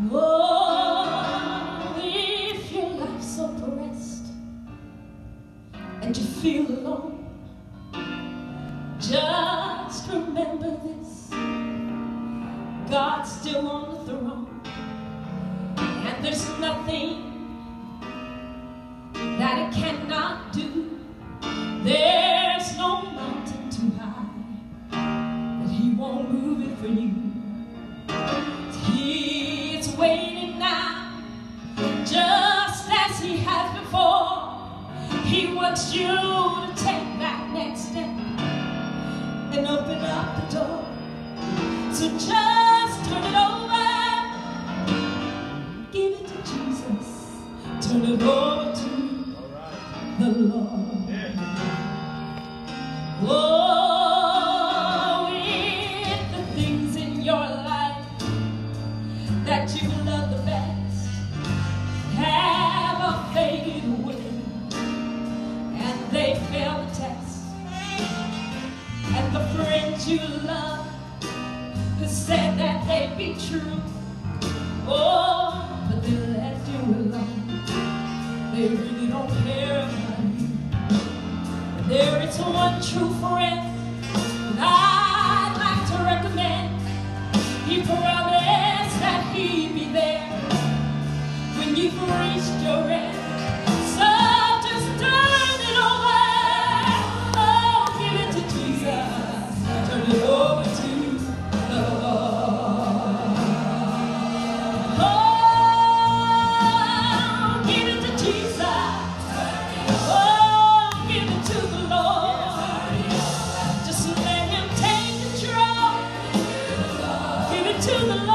Oh, if your life's oppressed and you feel alone, just remember this God's still on the throne, and there's nothing that He cannot do. There's no mountain too high that He won't move it for you. you to take that next step and open up the door. So just turn it over. Give it to Jesus. Turn it over to be true. Oh, but they left you alone. They really don't care about you. There is one true friend. Thank you.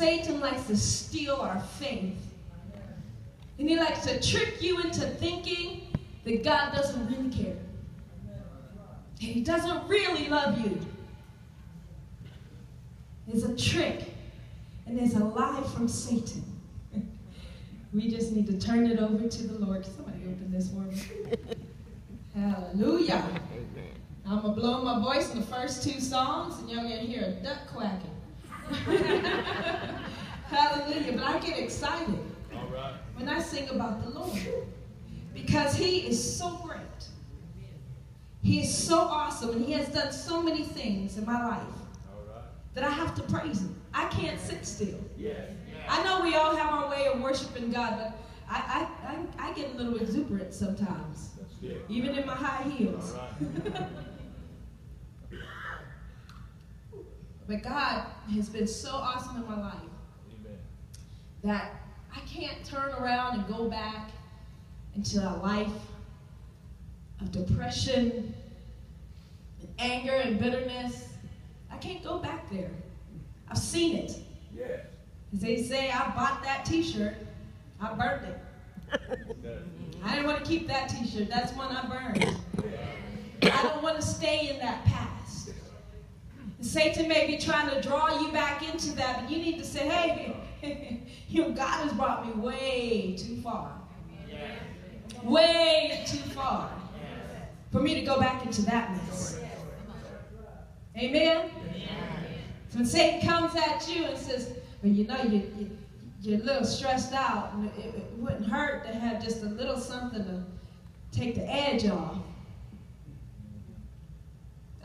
Satan likes to steal our faith. And he likes to trick you into thinking that God doesn't really care. And he doesn't really love you. It's a trick. And it's a lie from Satan. We just need to turn it over to the Lord. Somebody open this for me. Hallelujah. I'm going to blow my voice in the first two songs, and you're going to hear a duck quacking. Hallelujah. But I get excited when I sing about the Lord because He is so great. He is so awesome, and He has done so many things in my life that I have to praise Him. I can't sit still. I know we all have our way of worshiping God, but I, I, I, I get a little exuberant sometimes, even in my high heels. But God has been so awesome in my life that I can't turn around and go back into a life of depression and anger and bitterness. I can't go back there. I've seen it. Yeah. As they say, I bought that t-shirt, I burned it. I didn't want to keep that t-shirt. That's one I burned. I don't want to stay in that past. Satan may be trying to draw you back into that, but you need to say, hey, you know, God has brought me way too far. Way too far for me to go back into that mess. Amen? So when Satan comes at you and says, well, you know, you, you, you're a little stressed out, it, it wouldn't hurt to have just a little something to take the edge off.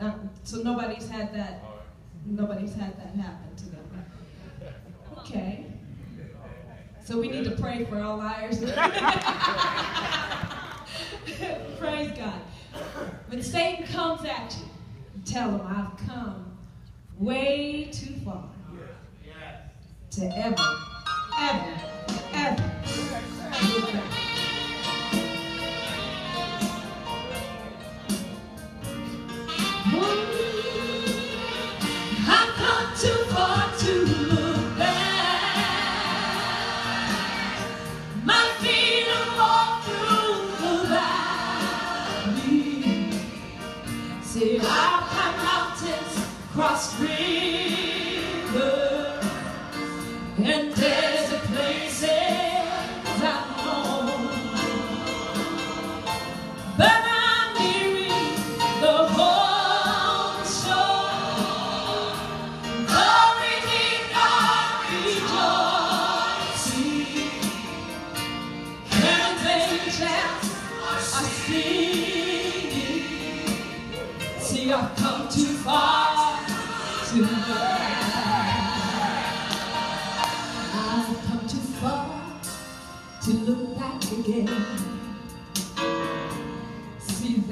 Um, so nobody's had that. Nobody's had that happen to them. Okay. So we need to pray for all liars. Praise God. When Satan comes at you, tell him I've come way too far to ever, ever, ever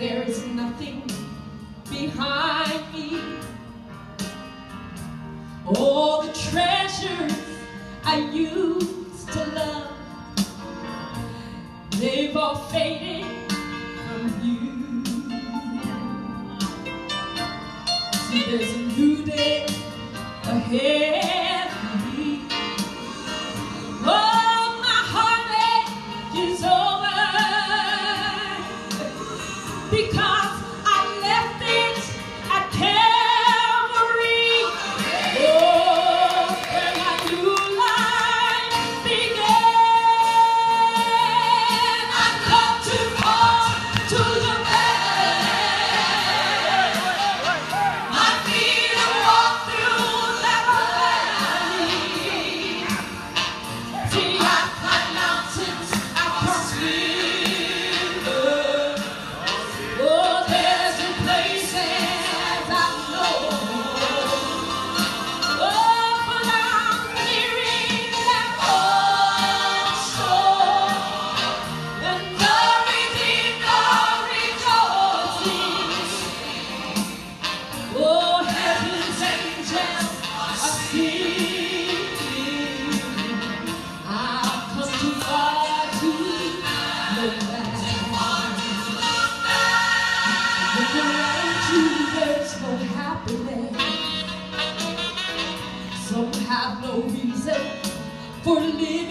there is nothing behind me. All the treasures I used to love, they've all faded from view. See, there's a new day ahead today. Some have no reason for living.